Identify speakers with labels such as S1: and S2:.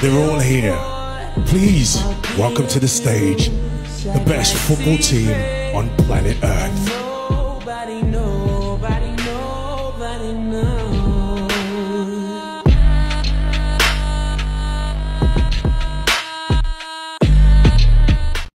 S1: They're all here. Please welcome to the stage the best football team on planet Earth. Nobody, nobody, nobody,